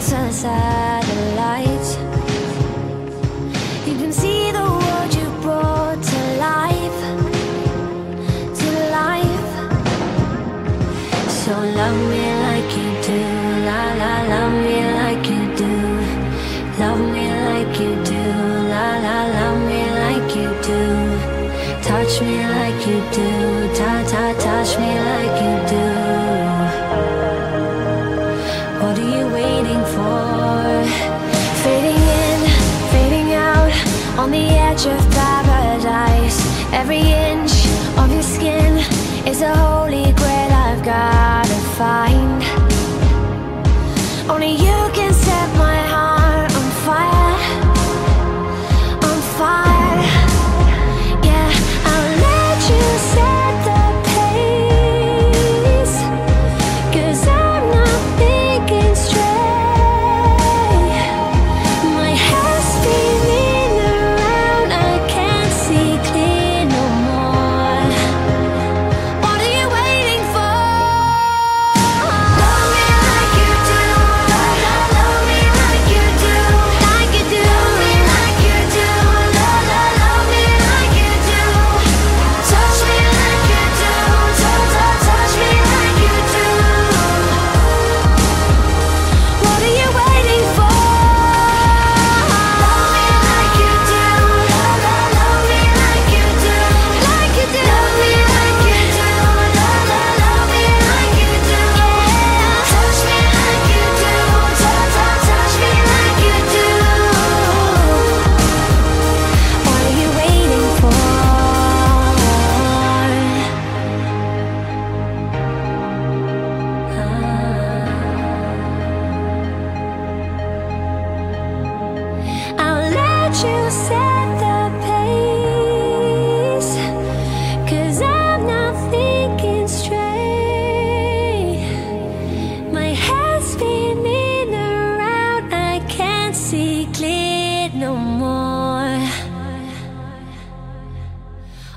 satellites. You can see the world you brought to life, to life. So love me like you do, la la, love me like you do, love me like you do, la la, love me like you do, touch me like you do, ta ta,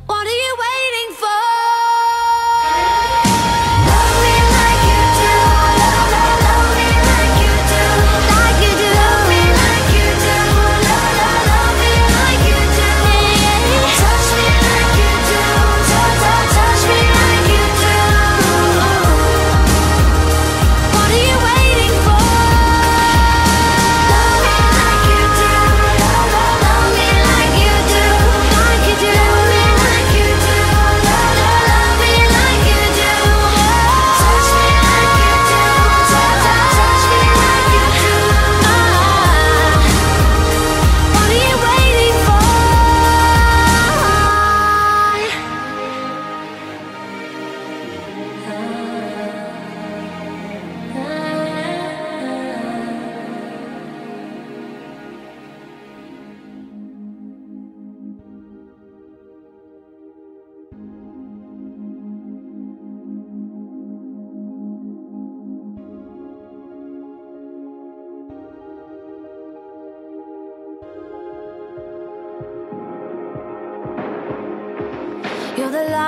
What are you